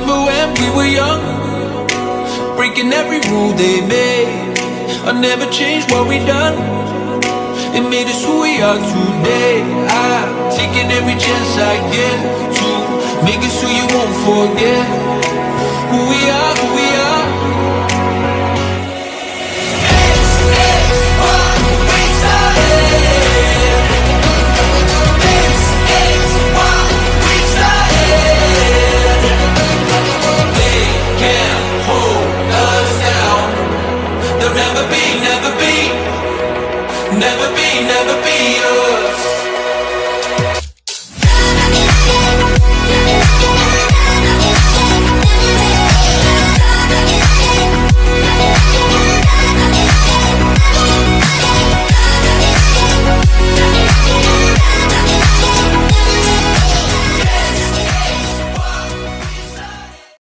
when we were young? Breaking every rule they made. I never changed what we done. It made us who we are today. I'm taking every chance I get To make us who you won't forget. Who we are never be, never be. Never be, never be us